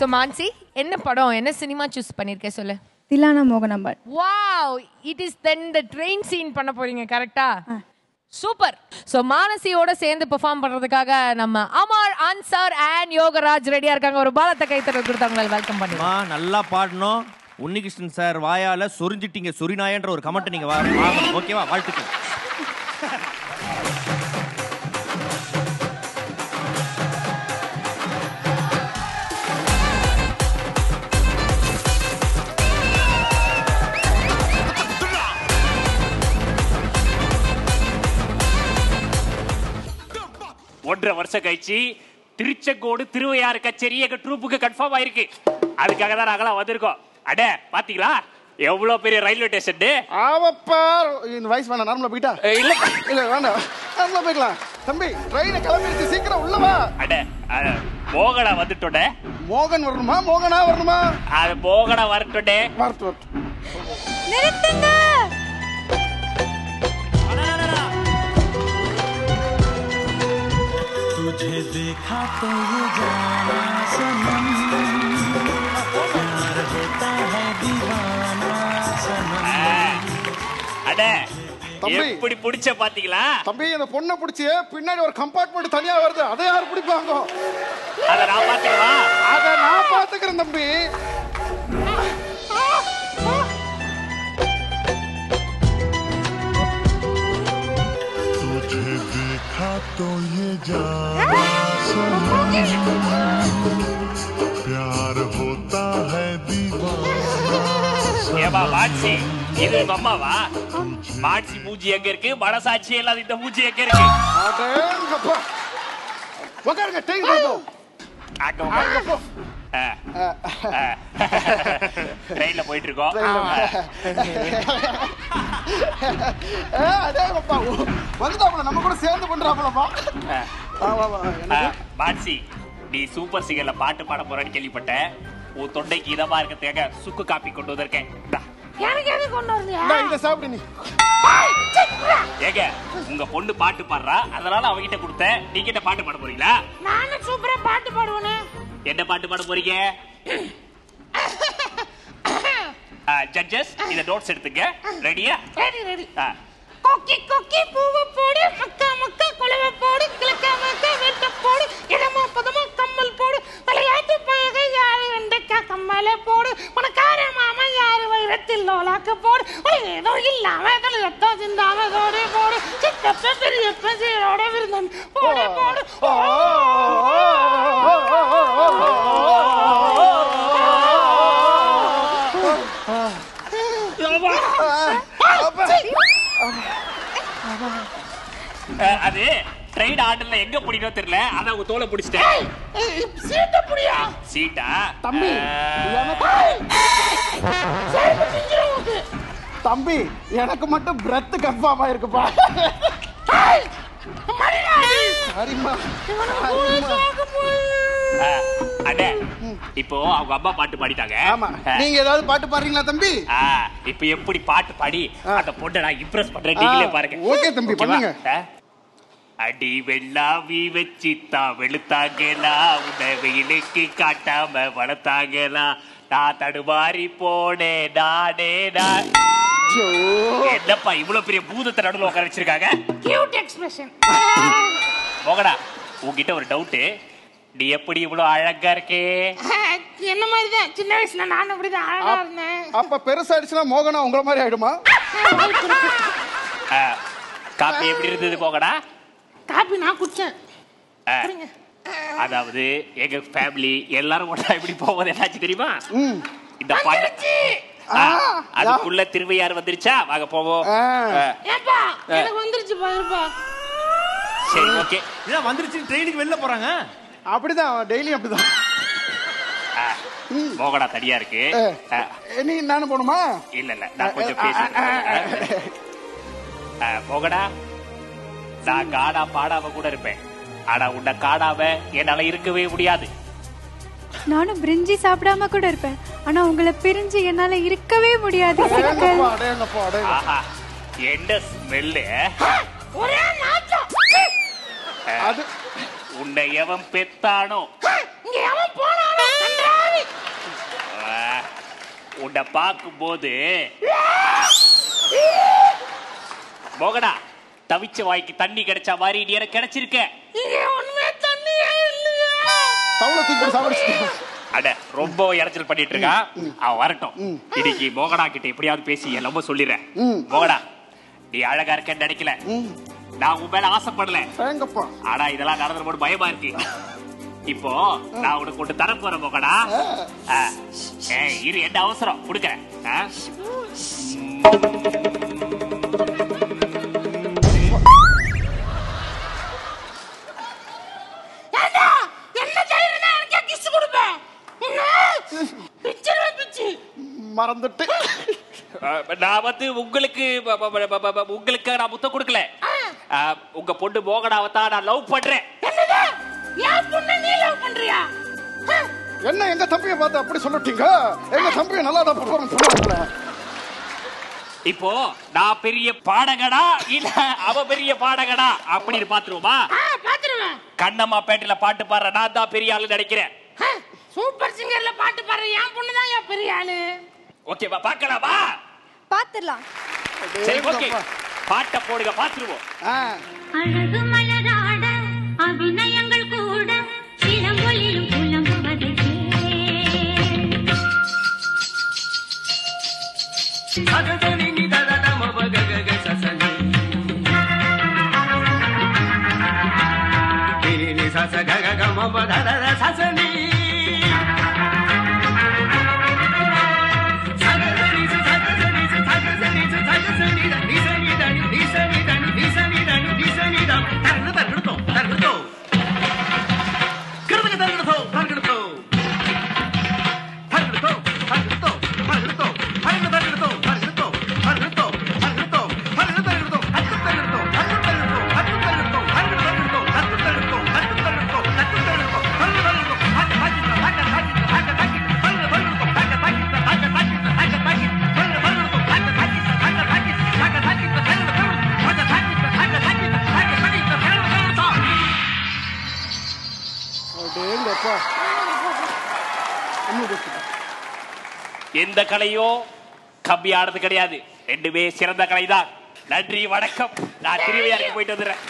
So Mansi என்ன படம்? என்ன சினிமா சூஸ் பண்ணியிருக்கேன் சொல்லு. Thillana Mohanambal. Wow it is then the train scene பண்ண போறீங்க கரெக்டா சூப்பர் ஸோ மானசியோட சேர்ந்து பெர்ஃபார்ம் பண்றதுக்காக நம்ம அமர் அன்சார் அண்ட் யோகராஜ் ரெடியா இருக்காங்க. ஒரு பாலத்தை கைத்தறி கொடுத்து அவங்களை வெல்கம் பண்ணி அம்மா நல்லா பாடணும். உன்னிகிருஷ்ணன் சார் வாயால சொரிஞ்சிட்டீங்க சொரிநாயன்ற ஒரு கமெண்ட் நீங்க வா- வாங்கணும். ஓகேவா வாழ்த்துக்கள். ஒன்றரை வருஷம் கழிச்சு திருச்செங்கோடு திருவையாறு கச்சேரி எங்க ட்ரூப்புக்கு கன்ஃபார்ம் ஆயிருக்கு. அதுக்காக தான் நாங்களாம் வந்திருக்கோம். அட பாத்தீங்களா? எவ்வளவு பெரிய ரயில்வே ஸ்டேஷன் ஆவப்பா இந்த வயசு வேணாம் நார்மலா போயிட்டா? இல்ல. இல்ல வேண்டாம். நார்மலா போய்க்கலாம். தம்பி ட்ரெயினை கிளம்பிடுச்சு சீக்கிரம் உள்ள வா. அட அட, மோகனா வந்துட்டோட மோகன் வரணுமா? மோகனா வரணுமா? அது மோகனா வரட்டோடே வரட்டு வரட்டு நிறுத்துங்க तुझे देखा तो ये जाना सनम प्यार होता है दीवाना सनम அட தம்பி. எப்படி பிடிச்ச பாத்தீங்களா தம்பி இந்த பொண்ணை பிடிச்சி பின்னாடி ஒரு கம்பார்ட்மெண்ட் தனியா வருது அதை யார் பிடிப்பாங்க அத நான் பாத்துக்கவா அதை நான் பாத்துக்கிறேன் தம்பி देखा तो ये जाना सनम प्यार होता है दीवाना ஏமா மாட்சி இது உங்க அம்மாவா மாட்சி மூஞ்சி எங்க இருக்கு மனசாட்சி இல்லாத இந்த மூஞ்சி எங்க இருக்கு அடேங்கப்பா உட்காருங்க ட்ரெயின் போகும் அங்க உட்காரு. போ ஆ. ஆ. ட்ரெயின்ல போயிட்டு இருக்கோம் அடேங்கப்பா வந்துட்டாப்புல நம்ம கூட சேர்ந்து பண்றாப்புலப்பா. ஆ. வா வா வா. ஆ, மாட்சி நீ சூப்பர் சிங்கர்ல பாட்டு பாட போறேன்னு கேள்விப்பட்டேன். உன் தொண்டைக்கு இதமா இருக்கிறதுக்காக சுக்கு காப்பி கொண்டு வந்திருக்கேன். இதை சாப்பிடு நீ. ஏங்க உங்க பொண்ணு பாட்டு பாடுறா. அதனால அவகிட்ட கொடுத்தேன். நீங்க கிட்ட பாட்டு பாட போறீங்களா? நானும் சூப்பரா பாட்டு பாடுவேனே. என்ன பாட்டு பாட போறீங்க? ஜட்ஜஸ் இத நோட்ஸ் எடுத்துங்க. ரெடியா ரெடி ரெடி கொக்கி கொக்கி பூவை போடு மக்கா மக்கா குழவை போடு கிழக்கா மக்கா வெட்ட போடு இடமா பதமா கம்மல் போடு விளையாட்டு பயகை யாரு வெண்டைக்கா கம்மல போடு உனக்கார மாமா யாரு வைரத்தில் லோலாக்க போடு ஏதோ இல்லாம ரத்தம் சிந்தாம தோடு போடு சித்தப்ப பெரியப்ப சீரோட விருந்தன் போடு போடு அது ட்ரெயின் ஆர்டர்ல எங்க பிடிக்கணும் தெரியல. அதான் உங்க தோலை பிடிச்சிட்டேன். சீட்ட புடியா? சீட்டா? தம்பி, தம்பி எனக்கு மட்டும் பிரெத் கன்ஃபார்ம் ஆயிருக்குப்பா சரிம்மா. அண்ணே இப்போ அவங்க அம்மா பாட்டு பாடிட்டாங்க. ஆமா. நீங்க ஏதாவது பாட்டு பாடுறீங்களா தம்பி? இப்ப எப்படி பாட்டு பாடி அந்த பொண்ணை நான் இம்ப்ரெஸ் பண்றேன்? நீங்களே பாருங்க. okay தம்பி? பண்ணுங்க. அடி வெள்ளாவி வச்சித்தா வெளுத்தாங்களா உன்னை வெயிலுக்கு காட்டாம வளர்த்தாங்களா நான் தடுமாறி போனேன் நானே நான் என்னப்பா இவ்வளவு பெரிய பூதத்தை நடுவில் உட்கார வச்சிருக்காங்க? கியூட் எக்ஸ்பிரஷன் மோகனா உன்கிட்ட ஒரு டவுட்டு நீ எப்படி இவ்வளவு அழகா இருக்கே? என்ன மாதிரி தான் சின்ன வயசுல நானும் இப்படிதான் அழகா இருந்தேன். அப்ப பெருசாயிடுச்சுன்னா மோகனா உங்கள மாதிரி ஆயிடுமா? ஆ, காப்பி எப்படி இருந்தது மோகனா? காப்பி நான் குடிச்சேன். அதாவது எங்க ஃபேமிலி எல்லாரும் ஒண்ணா இப்படி போவது என்னாச்சு தெரியுமா? இந்த. ஆ, அதுக்குள்ள திருவையாறு வந்துருச்சா? வாங்க போவோம். எனக்கு வந்துருச்சு பாருப்பா. சரி ஓகே. இதான் வந்துருச்சு ட்ரெயினுக்கு வெளில போறாங்க. அப்படிதான் டெய்லியும் அப்படிதான். மோகனா தனியா இருக்கு. நீ நானும் போகணுமா? இல்ல இல்ல நான் கொஞ்சம் பேசுறேன் மோகனா நான் காடா பாடாம கூட இருப்பேன். ஆனா உன்னை காடாம என்னால இருக்கவே முடியாது. நானும் பிரிஞ்சி சாப்பிடாம கூட இருப்பேன். ஆனா உங்களை பிரிஞ்சு என்னால இருக்கவே முடியாது என்ன ஸ்மெல்லு ஒரே நாச்சம் அது உன்னை எவன் பெத்தானோ? உன்னை பார்க்கும்போது மோகனா தவிச்ச வாய்க்கு தண்ணி கிடைச்ச மாதிரி நீ எனக்கு கிடைச்சிருக்க. அட ரொம்ப இறைச்சல் பண்ணிட்டு இருக்கா? அவன் வரட்டும். இன்னைக்கு மோகனா கிட்ட எப்படியாவது பேசி ரொம்ப சொல்லிடுறேன். மோகனா நீ அழகா இருக்கேன்னு நினைக்கல. நான் உன் மேல ஆசைப்படல. ஆனா இதெல்லாம் நடந்துற போது பயமா இருக்கு. இப்போ நான் உனக்கு ஒன்று தர போறேன். ஏய், இரு என்ன அவசரம்? கொடுக்குறேன். மறந்துட்டு நான் வந்து உங்களுக்கு உங்களுக்கு நான் முத்தம் கொடுக்கல. உங்க பொண்ணு மோகனாவை தான் நான் லவ் பண்றேன். என்னது? என் பொண்ணு நீ லவ் பண்றியா? ஹம். என்ன எங்க தம்பியை பார்த்து அப்படி சொல்லிட்டீங்க? எங்க தம்பியை நல்லா தான் பெர்ஃபார்மன்ஸ் பண்ணுவாங்க இப்போ நான் பெரிய பாடகனா இல்ல அவ பெரிய பாடகனா? அப்படின்னு பாத்துருவோமா கண்ணம்மா பேட்டையில பாட்டு பாடுற நான் தான் பெரிய ஆளு நினைக்கிறேன். சூப்பர் சிங்கர்ல பாட்டு பாடுற என் பொண்ணு தான் என் பெரிய ஆளு? ஓகேவா பார்க்கலாமா? பாத்துடலாம் சரி ஓகே. பாட்டை போடுங்க பாத்துருவோம் அழகு மலராட அபிநயங்கள் கூட இளமொழியும் புலம்புவது அடேங்கப்பா எந்த கலையோ கம்மியானது கிடையாது. ரெண்டுமே சிறந்த கலை தான் நன்றி வணக்கம். நான் திருவையாருக்கு போயிட்டு வந்துடுறேன்.